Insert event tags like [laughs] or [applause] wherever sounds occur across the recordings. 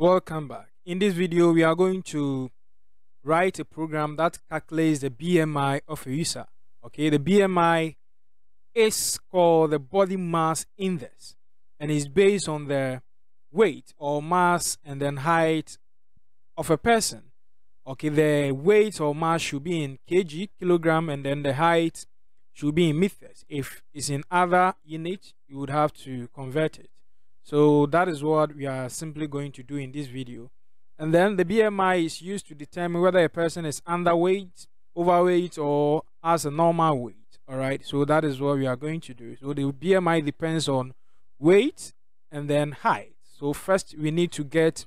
Welcome back. In this video, we are going to write a program that calculates the BMI of a user. Okay, the BMI is called the body mass index and is based on the weight or mass and then height of a person. Okay, the weight or mass should be in kg, kilogram, and then the height should be in meters. If it's in other units, you would have to convert it. So that is what we are simply going to do in this video. And then the BMI is used to determine whether a person is underweight, overweight, or has a normal weight. All right. So that is what we are going to do. So the BMI depends on weight and then height. So first we need to get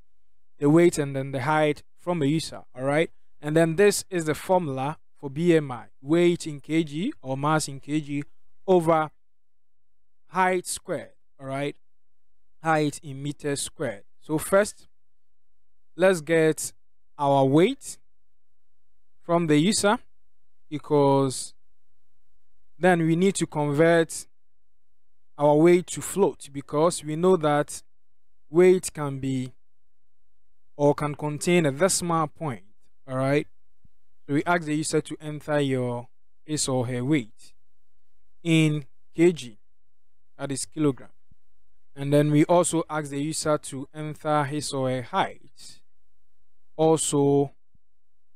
the weight and then the height from a user. All right. And then this is the formula for BMI: weight in kg or mass in kg over height squared. All right height in meters squared. So first, let's get our weight from the user because then we need to convert our weight to float because we know that weight can be or can contain a decimal point all right so we ask the user to enter your his or her weight in kg that is kilogram and then we also ask the user to enter his or her height also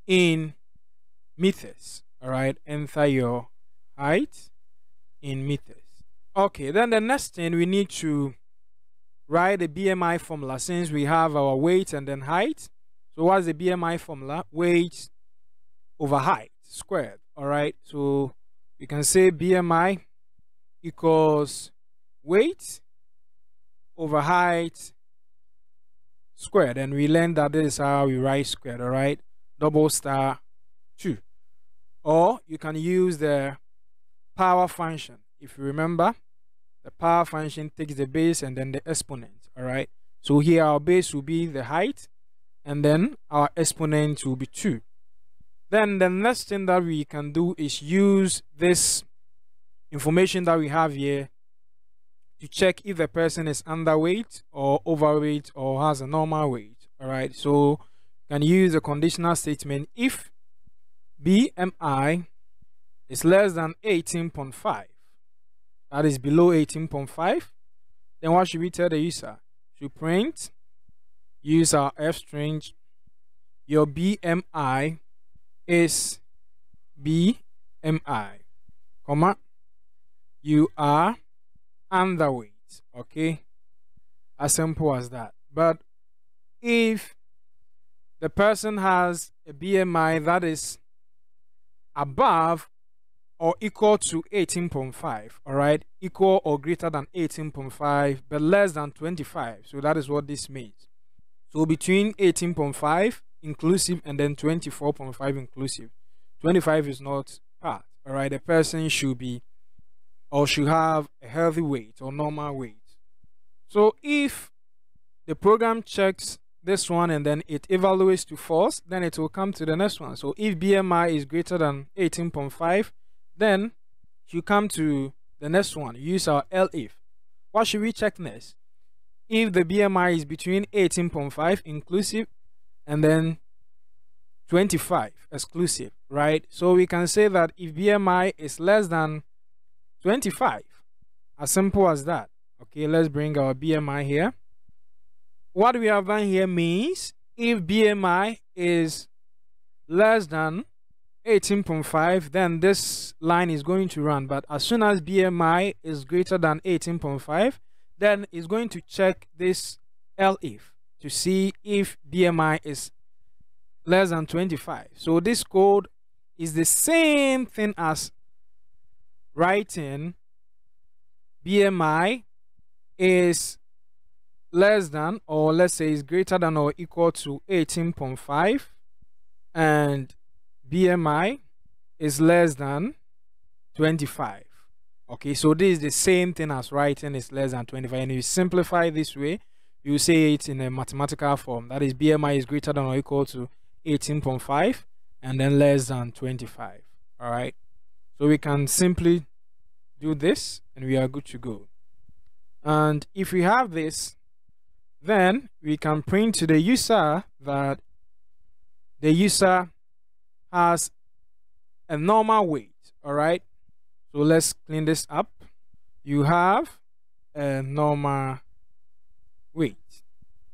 in meters all right? Enter your height in meters. Okay then the next thing we need to write the bmi formula since we have our weight and then height. So what's the bmi formula? Weight over height squared all right? So we can say bmi equals weight over height squared and we learned that this is how we write squared all right? Double star 2 or you can use the power function. If you remember the power function takes the base and then the exponent all right? So here our base will be the height and then our exponent will be 2 then the next thing that we can do is use this information that we have here to check if the person is underweight or overweight or has a normal weight. All right, so you can use a conditional statement if BMI is less than 18.5, that is below 18.5, then what should we tell the user? To print, use our F string, your BMI is BMI, comma, you are underweight okay? As simple as that. But if the person has a bmi that is above or equal to 18.5 all right equal or greater than 18.5 but less than 25 so that is what this means. So between 18.5 inclusive and then 24.5 inclusive. 25 is not part all right the person should be or should have a healthy weight or normal weight. So if the program checks this one and then it evaluates to false, then it will come to the next one. So if BMI is greater than 18.5, then you come to the next one. Use our elif. What should we check next? If the BMI is between 18.5 inclusive and then 25 exclusive, right? So we can say that if BMI is less than 25. As simple as that. Okay, let's bring our BMI here. What we have done here means if BMI is less than 18.5, then this line is going to run. But as soon as BMI is greater than 18.5, then it's going to check this elif to see if BMI is less than 25. So this code is the same thing as writing BMI is less than or let's say is greater than or equal to 18.5 and BMI is less than 25 okay so this is the same thing as writing is less than 25 and you simplify this way you say it in a mathematical form. That is BMI is greater than or equal to 18.5 and then less than 25 all right so we can simply do this and we are good to go. And if we have this, then we can print to the user that the user has a normal weight all right so let's clean this up. You have a normal weight.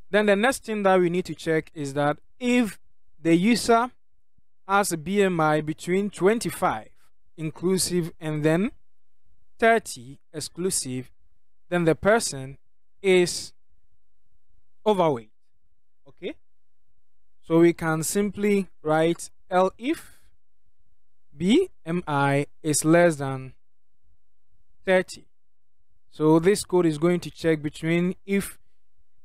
Then the next thing that we need to check is that if the user has a BMI between 25 inclusive and then 30 exclusive then the person is overweight okay? So we can simply write elif BMI is less than 30 so this code is going to check between if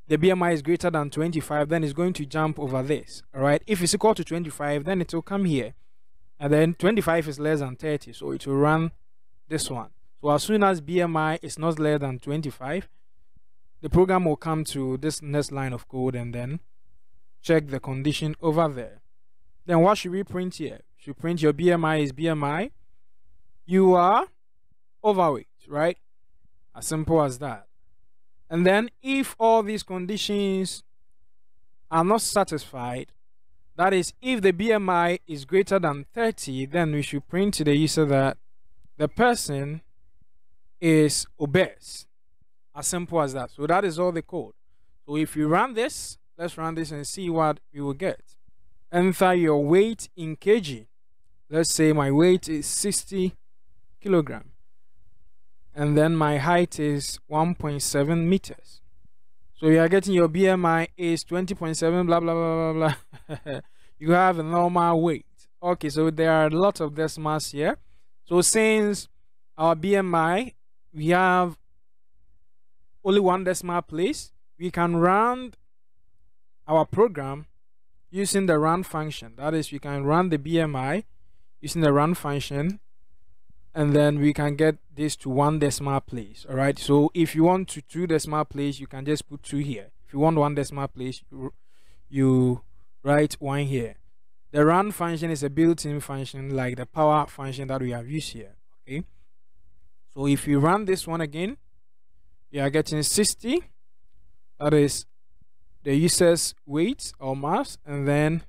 the BMI is greater than 25 then it's going to jump over this all right if it's equal to 25 then it will come here and then 25 is less than 30 so it will run this one. So as soon as BMI is not less than 25 the program will come to this next line of code and then check the condition over there. Then what should we print here? Should print your BMI is BMI you are overweight right? As simple as that. And then if all these conditions are not satisfied that is if the BMI is greater than 30 then we should print to the user that the person is obese as simple as that. So that is all the code. So if you run this, let's run this and see what we will get. Enter your weight in kg. Let's say my weight is 60 kilogram. And then my height is 1.7 meters. So you are getting your BMI is 20.7 blah blah blah blah blah. [laughs] you have a normal weight. Okay, so there are a lot of decimals here. So since our BMI, we have only one decimal place, we can round our program using the round function. That is, we can run the BMI using the round function and then we can get this to one decimal place. All right. So if you want to two decimal place, you can just put two here. If you want one decimal place, you, write one here. The round function is a built-in function like the power function that we have used here. Okay. So if you run this one again, you are getting 60 that is the user's weight or mass and then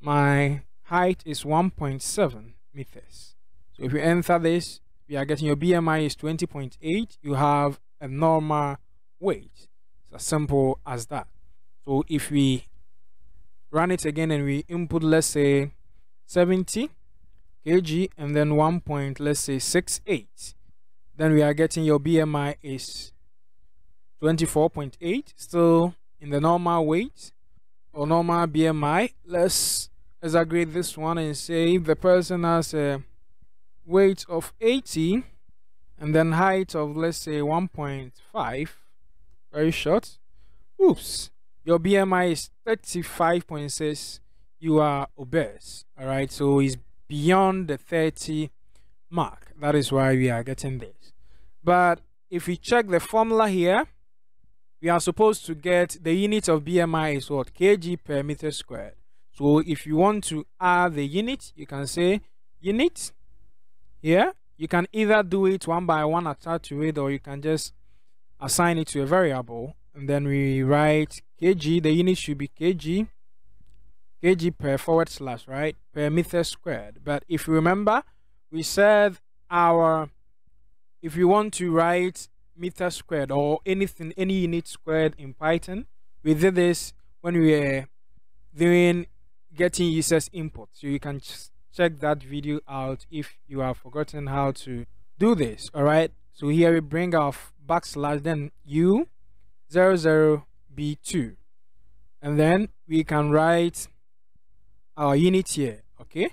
my height is 1.7 meters so if you enter this you are getting your BMI is 20.8 you have a normal weight it's as simple as that so if we run it again and we input let's say 70 kg and then 1. Point, let's say 68 then we are getting your BMI is 24.8 still in the normal weight or normal BMI let's exaggerate this one and say the person has a weight of 80 and then height of let's say 1.5 very short? Oops. Your BMI is 35.6 you are obese. All right? So it's beyond the 30 mark. That is why we are getting this. But if we check the formula here, we are supposed to get the unit of BMI is what? kg per meter squared. So if you want to add the unit, you can say unit here. You can either do it one by one attached to it or you can just assign it to a variable and then we write kg. The unit should be kg kg per forward slash, right? Per meter squared. But if you remember, we said our if you want to write meter squared or anything any unit squared in python we did this when we were doing getting users input so you can check that video out if you have forgotten how to do this all right so here we bring our backslash then u 00b2 and then we can write our unit here okay?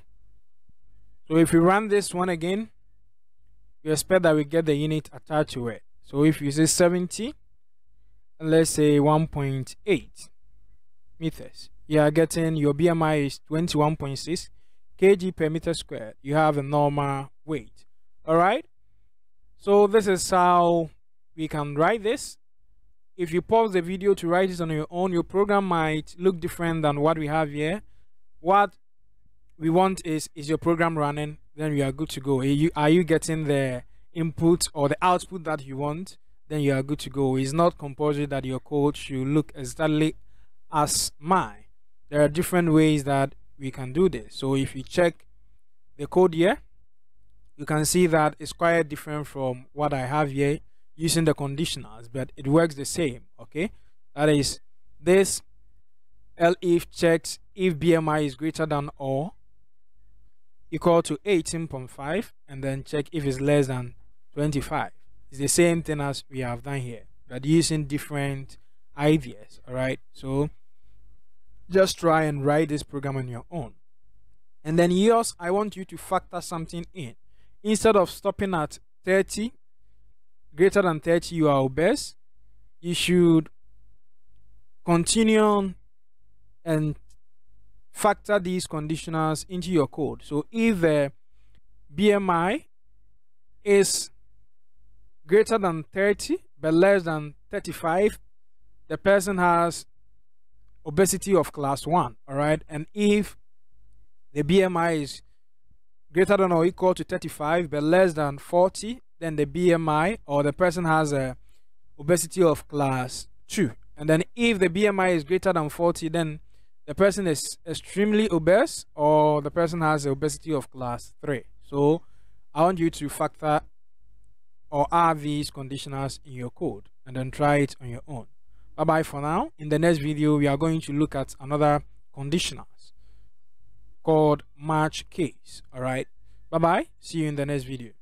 So if we run this one again we expect that we get the unit attached to it. So if you say 70, let's say 1.8 meters, you are getting your BMI is 21.6 kg per meter squared. You have a normal weight. All right. So this is how we can write this. If you pause the video to write this on your own, your program might look different than what we have here. What we want is is your program running then you are good to go are you, are you getting the input or the output that you want then you are good to go. It's not compulsory that your code should look exactly as mine. There are different ways that we can do this. So if you check the code here, you can see that it's quite different from what I have here using the conditionals, but it works the same, okay? That is, this elif checks if BMI is greater than or equal to 18.5 and then check if it's less than 25 it's the same thing as we have done here but using different ideas all right so just try and write this program on your own. And then yours i want you to factor something in. Instead of stopping at 30 greater than 30 you are obese you should continue on and factor these conditionals into your code. So if bmi is greater than 30 but less than 35 the person has obesity of class 1 all right? And if the bmi is greater than or equal to 35 but less than 40 then the bmi or the person has a obesity of class 2 and then if the bmi is greater than 40 then the person is extremely obese or the person has obesity of class 3 so i want you to factor or add these conditionals in your code and then try it on your own. Bye bye for now. In the next video, we are going to look at another conditionals called match case. All right. Bye bye. See you in the next video.